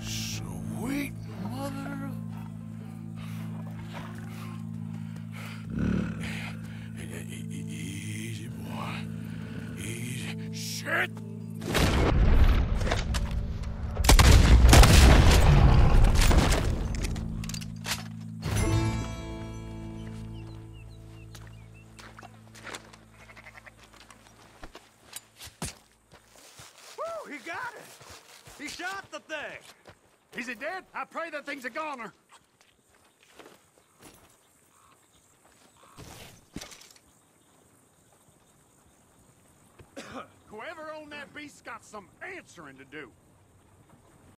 Sweet mother. Easy, boy. Easy. Shit! He got it! He shot the thing! Is it dead? I pray that thing's a goner. Whoever owned that beast's got some answering to do.